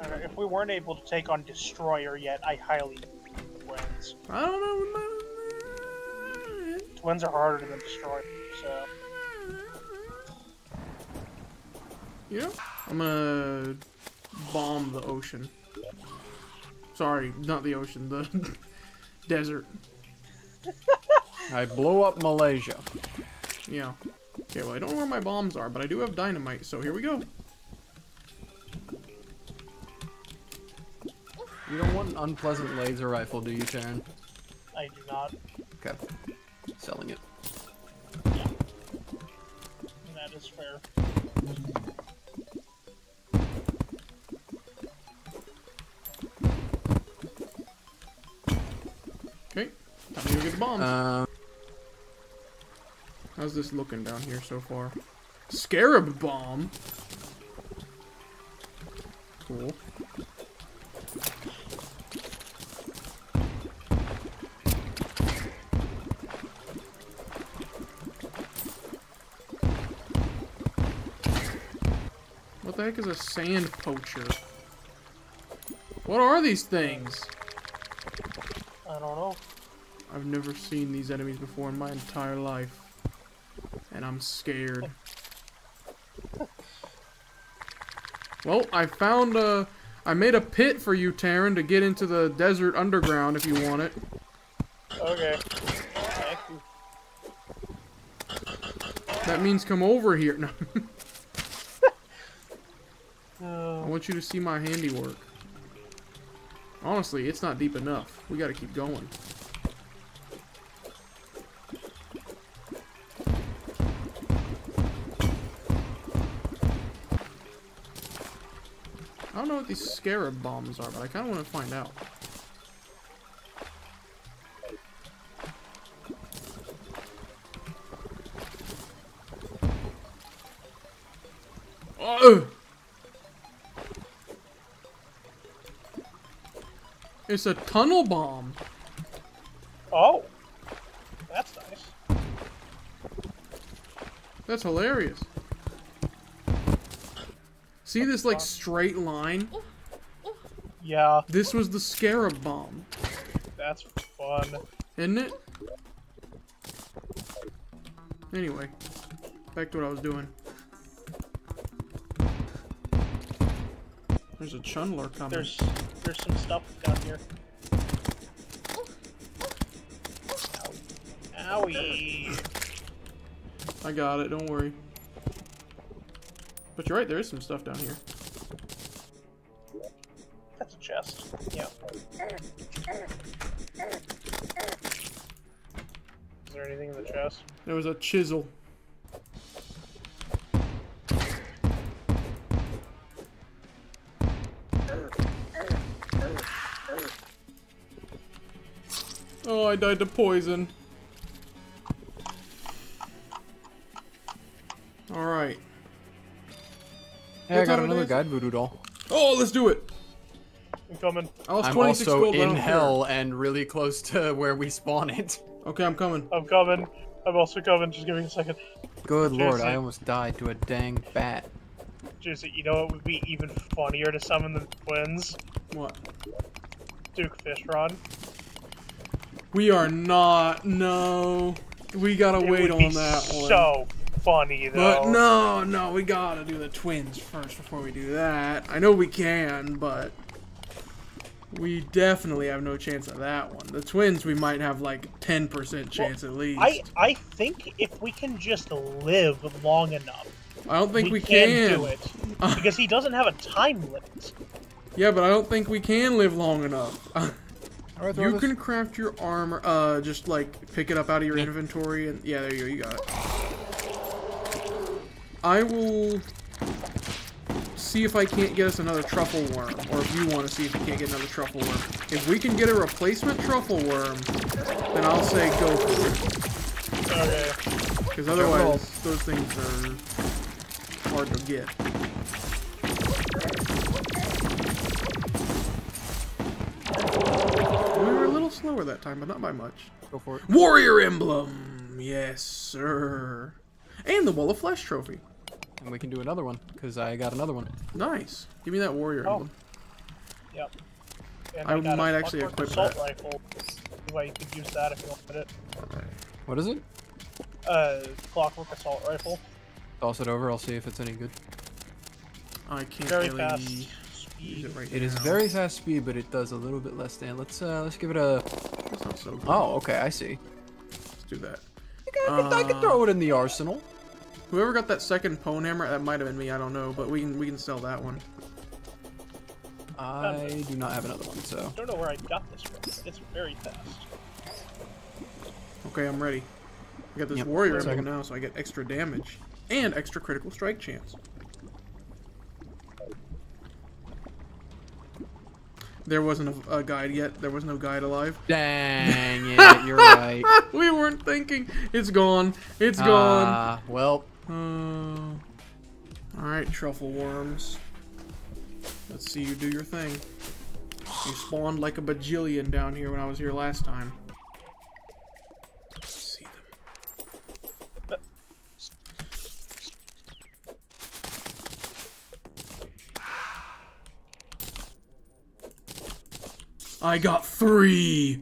I if we weren't able to take on Destroyer yet, I highly twins. I don't know. Twins are harder than Destroyer, so You know, I'm gonna bomb the ocean. Sorry, not the ocean, the desert. I blow up Malaysia. Yeah. Okay, well, I don't know where my bombs are, but I do have dynamite, so here we go. You don't want an unpleasant laser rifle, do you, Sharon? I do not. Okay. Selling it. That is fair. Okay, time to go get the bombs. Uh, How's this looking down here so far? Scarab bomb. Cool. Heck is a sand poacher? What are these things? I don't know. I've never seen these enemies before in my entire life. And I'm scared. Well, I found a... I made a pit for you, Taran, to get into the desert underground if you want it. Okay. Thank you. That means come over here. No, I Uh, want you to see my handiwork. Honestly, it's not deep enough. We gotta keep going. I don't know what these scarab bombs are, but I kind of want to find out. Oh! It's a tunnel bomb. oh, that's nice. That's hilarious. See this like straight line? Yeah, This was the scarab bomb, that's fun. isn't it? Anyway, back to what I was doing. There's a chunler coming. There's there's some stuff down here. Ow. Owie. I got it, don't worry. But you're right, there is some stuff down here. That's a chest. Yeah. Is there anything in the chest? There was a chisel. I died to poison. Alright. hey, I got another is? guide voodoo doll. Oh, let's do it! I'm coming. I was I'm 26 also gold, in don't care. hell and really close to where we spawn it. Okay, I'm coming. I'm coming. I'm also coming. Just give me a second. Good lord, I almost died to a dang bat. Juicy, you know what would be even funnier to summon the twins? What? Duke Fishron. We are not. No. We gotta It wait on that one. So funny though. But no, no, we gotta do the twins first before we do that. I know we can, but we definitely have no chance of that one. The twins, we might have like 10% chance at least. I I think if we can just live long enough, I don't think we, can, can. do it because he doesn't have a time limit. Yeah, but I don't think we can live long enough. Alright, you this- can craft your armor, uh, just like pick it up out of your inventory and yeah, there you go, you got it. I will see if I can't get us another truffle worm, or if you want to see if you can't get another truffle worm. If we can get a replacement truffle worm, then I'll say go for it. Okay. Because otherwise, those things are hard to get. That time, but not by much. Go for it. Warrior emblem, yes sir, and the wall of flesh trophy. And we can do another one, because I got another one. Nice. Give me that warrior Oh. emblem. Yep. And I might actually Clockwork equip assault that. rifle. Why you could use that if you wanted it. What is it? Uh, clockwork assault rifle. Toss it over. I'll see if it's any good. I can't Very really fast use speed. it right It is now. very fast speed, but it does a little bit less damage. Let's uh, let's give it a. That's not so good. Oh, okay, I see. Let's do that. I could, I could Uh, throw it in the arsenal. Whoever got that second Pwnhammer, that might have been me. I don't know, but we can we can sell that one. I do not have another one, so. I don't know where I got this from. but It's very fast. Okay, I'm ready. I got this Yep, warrior one emblem now, so I get extra damage and extra critical strike chance. There wasn't a, a guide yet. There was no guide alive. Dang it, you're right. we weren't thinking. It's gone. It's gone. Ah, well, Uh, all right, truffle worms. Let's see you do your thing. You spawned like a bajillion down here when I was here last time. I got three,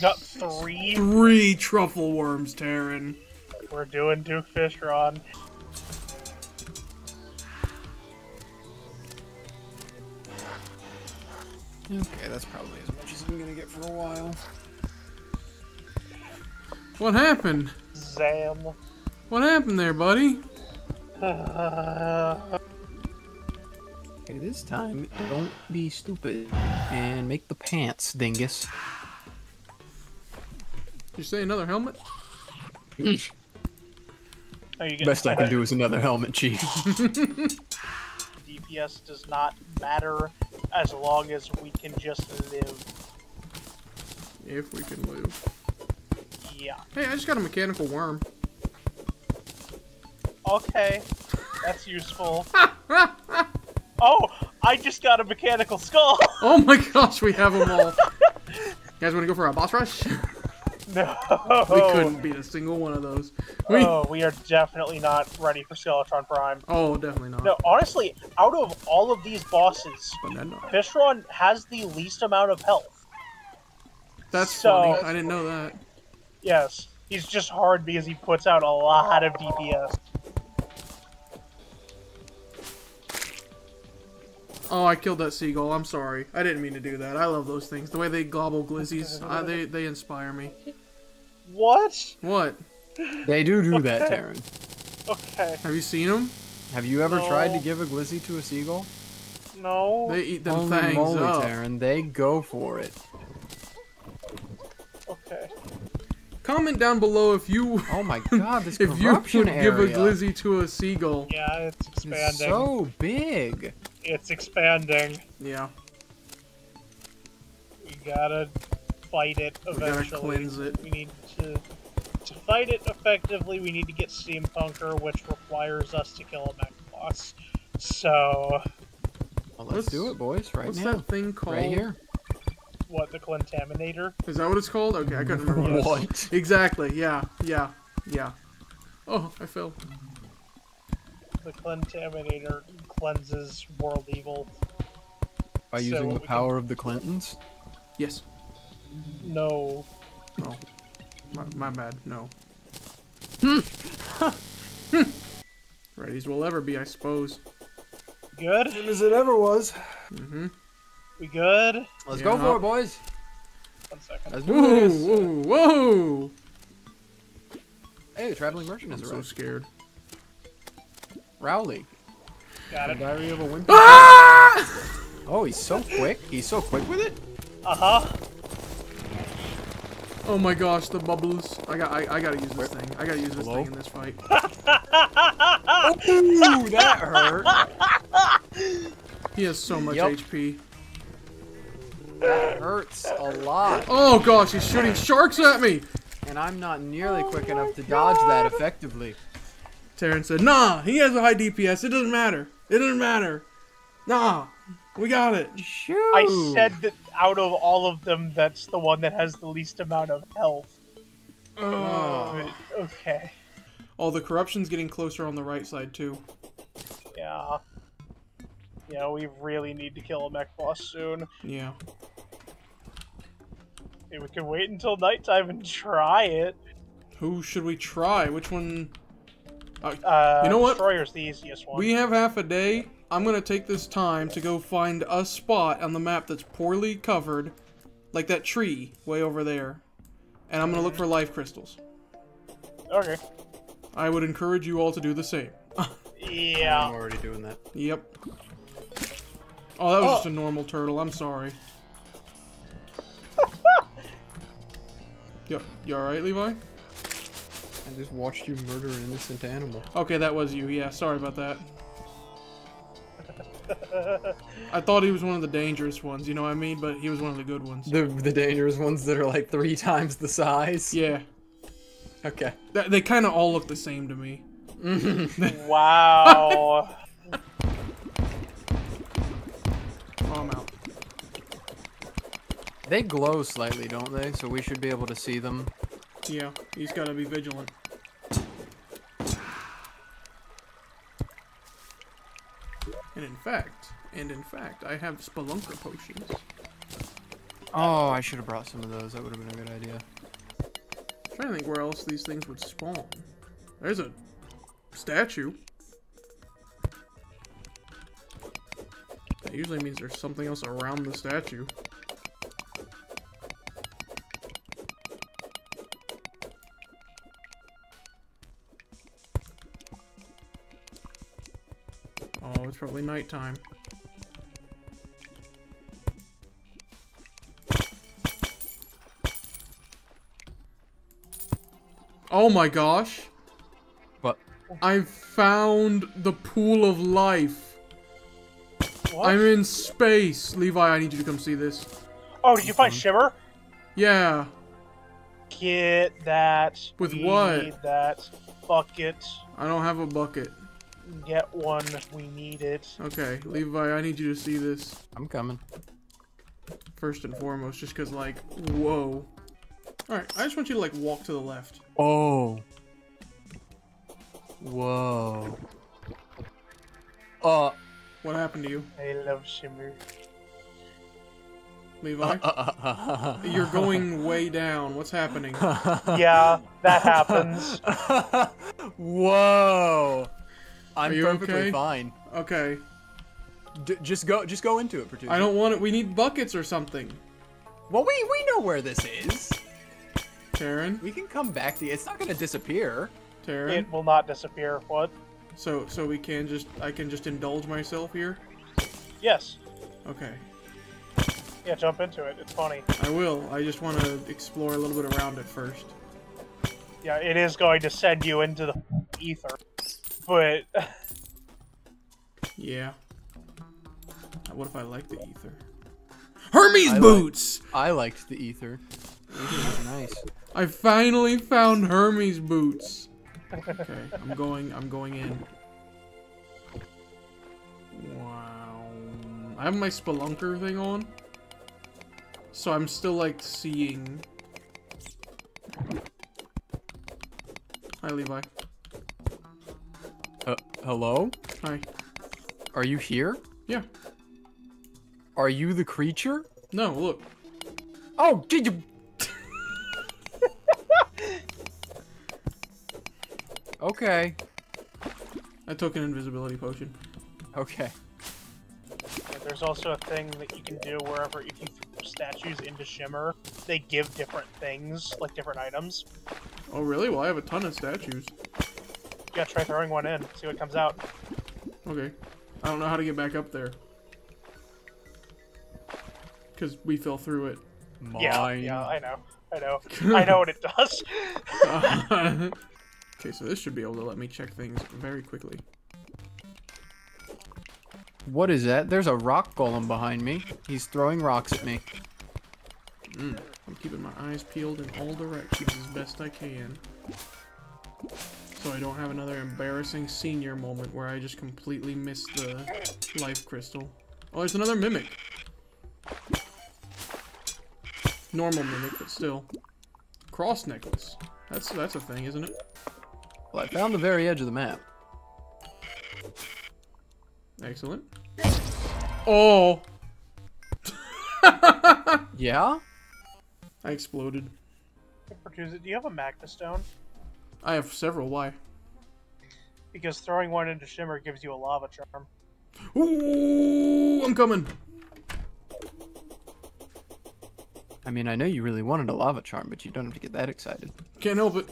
Got three. three truffle worms, Taran. We're doing Duke Fishron. okay, that's probably as much as I'm gonna get for a while. What happened? Zam. What happened there, buddy? Okay, this time, don't be stupid and make the pants, dingus. You say another helmet? Are you Best I can do is another helmet, chief. DPS does not matter as long as we can just live. If we can live. Yeah. Hey, I just got a mechanical worm. Okay. That's useful. Oh, I just got a mechanical skull. Oh my gosh, we have them all. you guys want to go for a boss rush? no. We couldn't beat a single one of those. We Oh, we are definitely not ready for Skeletron Prime. oh, definitely not. No, honestly, out of all of these bosses, Banana. Uh, Fishron has the least amount of health. That's So- funny. I didn't know that. Yes, he's just hard because he puts out a lot of DPS. Oh, I killed that seagull. I'm sorry. I didn't mean to do that. I love those things. The way they gobble glizzies, uh, they they inspire me. What? What? they do do that, Taran. Okay, Have you seen them? Have you ever tried to give a glizzy to a seagull? no. They eat them Holy things moly, up. Taran, they go for it. Okay. Comment down below if you Oh my god, this if you corruption would give a glizzy to a seagull. Yeah, it's is expanding. so big. It's expanding. Yeah, We gotta fight it we gotta eventually. cleanse it. We need to to fight it effectively. We need to get Steampunker, which requires us to kill a mech boss. So, Well, let's What's- do it, boys, right What's now. that thing called? Right here. what the Contaminator? Is that what it's called? Okay, I couldn't remember. what What? Exactly. Yeah. Yeah. Yeah. Oh, I fell. The Contaminator cleanses world evil. By So using the what we can- power of the Clintons? Yes. No. Oh. My, my bad. No. Ready as we'll ever be, I suppose. Good? as it ever was. Mm-hmm. We good? Let's Yeah. go for it, boys. One second. Let's do Whoa, this. whoa, whoa! Hey, the traveling merchant I'm has so arrived. scared. Rowley. The it. Diary of a Wimpy. Ah! Oh, he's so quick. He's so quick with it. Uh-huh. Oh my gosh, the bubbles. I got. I, I gotta use this thing. I gotta use this Hello? thing in this fight. Ooh, that hurt. He has so much Yep. HP. That hurts a lot. Oh gosh, he's shooting sharks at me. And I'm not nearly quick enough to dodge that effectively. Taran said, "Nah, he has a high DPS. It doesn't matter. It doesn't matter. Nah, we got it." Shoot. I said that out of all of them, that's the one that has the least amount of health. Oh. Okay. Oh, the corruption's getting closer on the right side too. Yeah. Yeah, we really need to kill a mech boss soon. Yeah. Maybe we can wait until nighttime and try it. Who should we try? Which one? Uh, You know what? Destroyer's the easiest one. We have half a day. I'm gonna take this time to go find a spot on the map that's poorly covered, like that tree way over there, and I'm gonna look for life crystals. Okay. I would encourage you all to do the same. Yeah. I'm already doing that. Yep. Oh, that was Oh. just a normal turtle. I'm sorry. yep. you alright, Levi? I just watched you murder an innocent animal. Okay, that was you. Yeah, sorry about that. I thought he was one of the dangerous ones, you know what I mean? But he was one of the good ones. The the dangerous ones that are like three times the size. Yeah. Okay. Th- They kind of all look the same to me. Mm-hmm. Wow. Oh, I'm out. They glow slightly, don't they? So we should be able to see them. Yeah, he's got to be vigilant. And in fact, and in fact, I have spelunker potions. Oh, I should have brought some of those. That would have been a good idea. I'm trying to think where else these things would spawn. There's a statue. That usually means there's something else around the statue. It's probably nighttime. Oh my gosh. But I found the pool of life. What? I'm in space. Levi, I need you to come see this. oh, did you find uh-huh. Shimmer? Yeah. Get that. With what? That bucket. I don't have a bucket. Get one. We need it. Okay, Levi, I need you to see this I'm coming. first and foremost, just because, like, whoa. Alright, I just want you to, like, walk to the left. Oh. Whoa. Uh. What happened to you, I love Shimmer. Levi? Uh, uh, uh, You're going way down. What's happening? Yeah, that happens. Whoa. I'm Are you perfectly okay? fine. Okay. D- just go. Just go into it, Producer. I don't want it. We need buckets or something. Well, we we know where this is. Taran? We can come back to it. It's not gonna disappear. Taran? it will not disappear. What? So, so we can just, I can just indulge myself here? Yes. Okay. Yeah, jump into it. It's funny. I will. I just want to explore a little bit around it first. Yeah, it is going to send you into the ether. But Yeah. What if I like the ether? Hermes I like- boots! I liked the ether. The ether was nice. I finally found Hermes boots. Okay, I'm going. I'm going in. Wow. I have my spelunker thing on, so I'm still like seeing. Hi, Levi. Uh, hello? Hi. Are you here? Yeah. Are you the creature? No, look. Oh, did you? okay. I took an invisibility potion. Okay. yeah, there's also a thing that you can do wherever if you throw statues into Shimmer, they give different things, like different items. Oh, really? Well, I have a ton of statues. Yeah, try throwing one in, see what comes out. Okay. I don't know how to get back up there. Because we fell through it. Mine. Yeah, yeah, I know. I know. I know what it does. okay, so this should be able to let me check things very quickly. What is that? There's a rock golem behind me. He's throwing rocks at me. Mm, I'm keeping my eyes peeled in all directions as best I can. So I don't have another embarrassing senior moment where I just completely miss the life crystal. Oh, there's another mimic. Normal mimic, but still. Cross necklace. That's that's a thing, isn't it? Well, I found the very edge of the map. Excellent. Oh. Yeah? I exploded. Pertuset, do you have a Magma Stone? I have several. Why? Because throwing one into Shimmer gives you a lava charm. Ooh, I'm coming. I mean, I know you really wanted a lava charm, but you don't have to get that excited. Can't help it.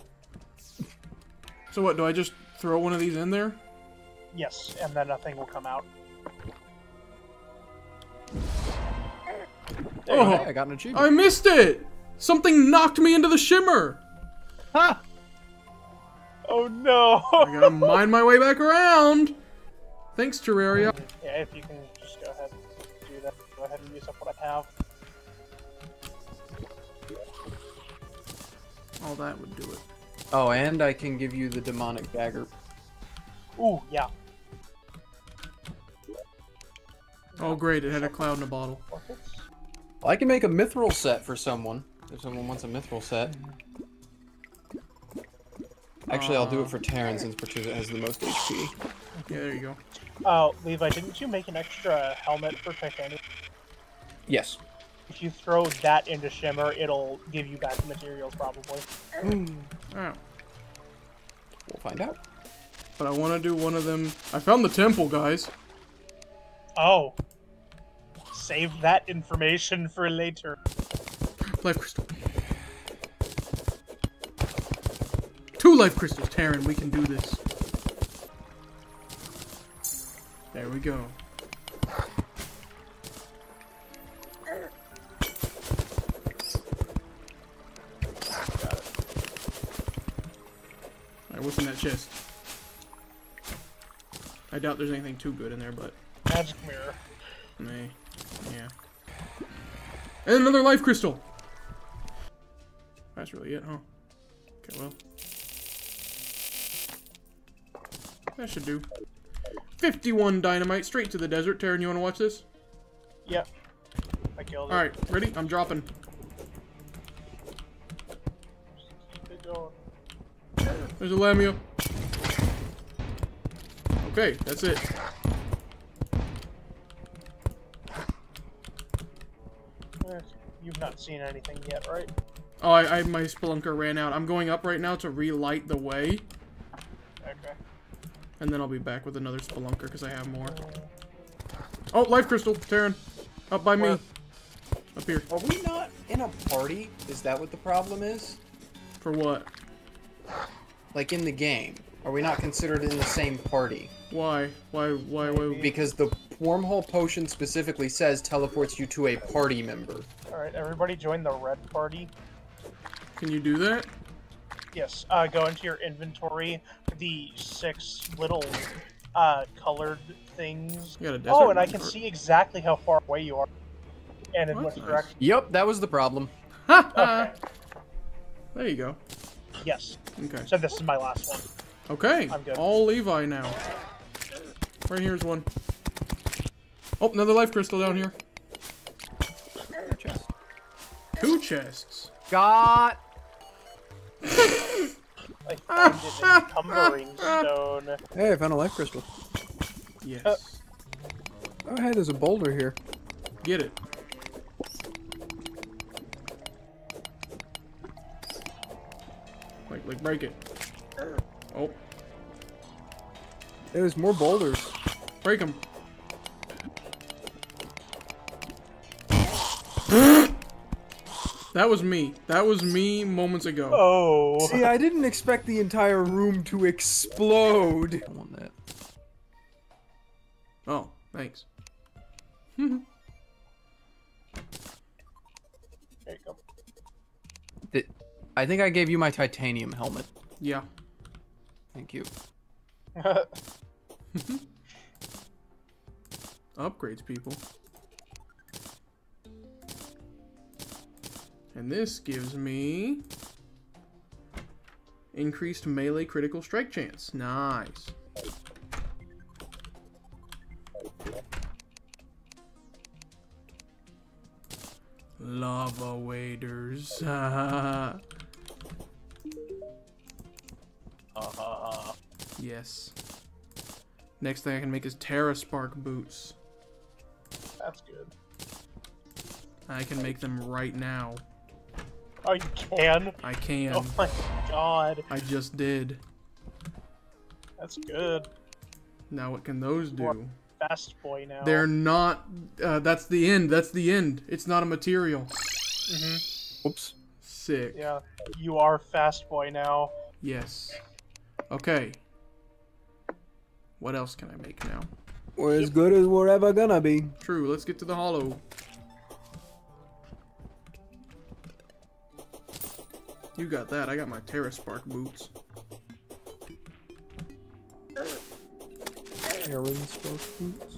So what? Do I just throw one of these in there? Yes, and then nothing will come out. Oh, Hey, I got an achievement. I missed it. Something knocked me into the shimmer. Ha! Oh no! I gotta mine my way back around. Thanks, Terraria. yeah, if you can just go ahead and do that. Go ahead and use up what I have. All that would do it. Oh, and I can give you the demonic dagger. Ooh, yeah. Oh, great. It had a cloud in a bottle. Well, I can make a mithril set for someone. If someone wants a mithril set. Actually, I'll do it for Taran since Pertuset has the most HP. Yeah, there you go. Oh, Levi, didn't you make an extra helmet for Titanium? Yes. If you throw that into Shimmer, it'll give you back the materials, probably. Mm. Oh. We'll find out. But I want to do one of them. I found the temple, guys. Oh. Save that information for later. Life crystal. Two life crystals, Taran. We can do this. There we go. Alright, what's in that chest? I doubt there's anything too good in there, but Magic mirror. May. Yeah. And another life crystal! That's really it, huh? Okay, well. That should do. 51 dynamite straight to the desert. Taran, you want to watch this? Yep. I killed it. Alright, ready? I'm dropping. Keep it going. There's a Lamia. Okay, that's it. You've not seen anything yet, right? Oh, I, I my spelunker ran out. I'm going up right now to relight the way, Okay. And then I'll be back with another spelunker because I have more. Oh, life crystal, Taran. Up by me. Up here. Are we not in a party? Is that what the problem is? For what? Like in the game? Are we not considered in the same party? Why? Why? Why? Why? Because the wormhole potion specifically says teleports you to a party member. Alright, everybody join the red party. Can you do that? Yes, uh, go into your inventory, the six little uh, colored things. You got a desert Oh, and I can or- see exactly how far away you are. And in Well, which nice. direction. Yep, that was the problem. Ha ha! Okay. There you go. Yes. Okay. So this is my last one. Okay. I'm good. All Levi now. Right here's one. Oh, another life crystal down here. Chest. Two chests. Got. I found an encumbering stone. Hey, I found a life crystal. Yes. Uh. Oh, hey, there's a boulder here. Get it. Like, like, break it. Oh, There's more boulders. break them. That was me. That was me moments ago. Oh. See, I didn't expect the entire room to explode. I want that. Oh, thanks. There you go. Th- I think I gave you my titanium helmet. Yeah. Thank you. Upgrades, people. And this gives me increased melee critical strike chance. Nice. Lava waders. uh, yes. Next thing I can make is Terra Spark boots. That's good. I can make them right now. Oh, you can? I can. Oh my god. I just did. That's good. Now what can those do? Fast boy now. They're not. Uh, that's the end. That's the end. It's not a material. hmm Oops. Sick. Yeah. You are fast boy now. Yes. Okay. What else can I make now? We're as good as we're ever gonna be. True. Let's get to the hollow. You got that. I got my Terra Spark boots. Aaron Spark boots.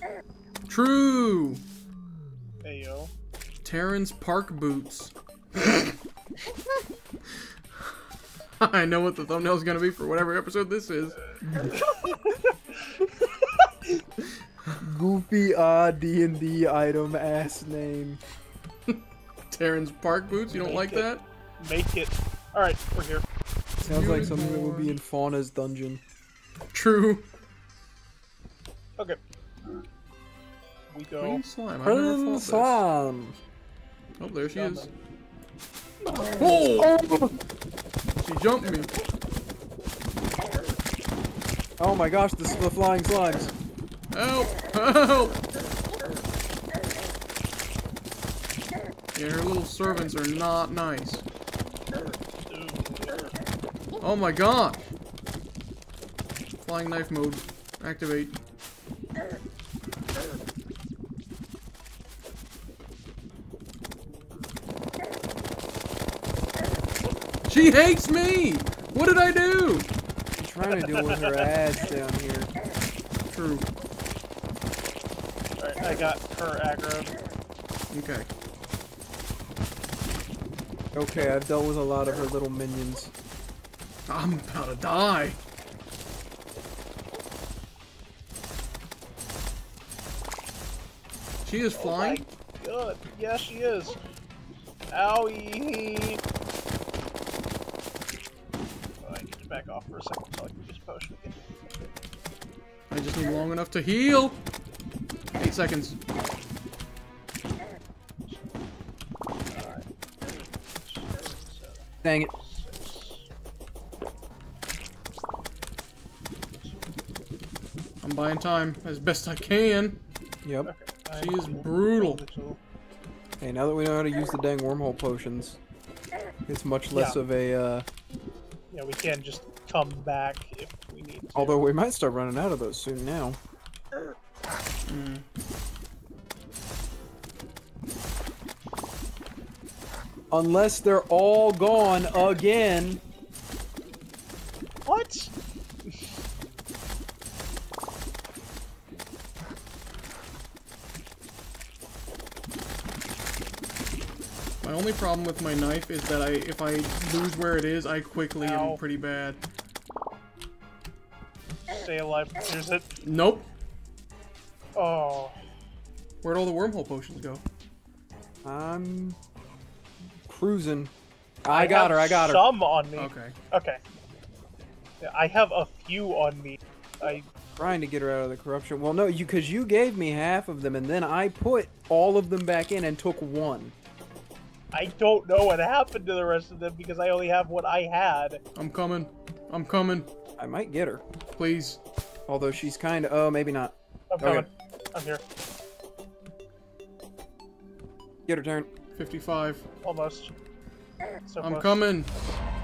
True. Hey yo. Taran's Park boots. I know what the thumbnail's gonna be for whatever episode this is. Goofy odd D and D item ass name. Taran's Park boots. You don't like it. that? Make it. Alright, we're here. Sounds like something that would be in Fauna's dungeon. True. Okay. We go. Queen slime. I've never fought this. Slime. Oh, there she is. then. Oh! She jumped me. Oh my gosh, this is the flying slimes. Help! Help! Yeah, her little servants are not nice. Ooh. Oh my god! Flying knife mode. Activate. She hates me! What did I do? I'm trying to deal with her ads down here. True. Alright, I got her aggro. Okay. Okay, I've dealt with a lot of her little minions. I'm about to die. She is oh flying? Good. Yeah, she is. Owie. Oh, I need to back off for a second so I can use potion again. I just need long enough to heal. Eight seconds. Alright. Dang it. I'm buying time as best I can. Yep. Okay. She is brutal. roll. Hey, now that we know how to use the dang wormhole potions, it's much less Yeah. of a, uh... Yeah, we can just come back if we need to. Although we might start running out of those soon now. Mm. Unless they're all gone again. What? My only problem with my knife is that I, if I lose where it is, I quickly Ow. am pretty bad. Stay alive. Here's it. Nope. Oh. Where'd all the wormhole potions go? I'm cruising. I, got her. I got her. Some on me. Okay. Okay. Yeah, I have a few on me. I Trying to get her out of the corruption. Well, no, you because you gave me half of them, and then I put all of them back in and took one. I don't know what happened to the rest of them because I only have what I had. I'm coming. I'm coming. I might get her. Please. Although she's kind of. Oh, maybe not. I'm Okay. coming. I'm here. Get her turn. 55. Almost. So I'm close. coming.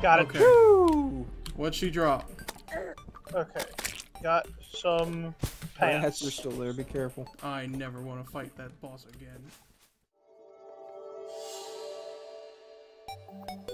Got it. Okay. Woo! What'd she drop? Okay. Got some Rats pants. are still there. Be careful. I never want to fight that boss again. Thank you.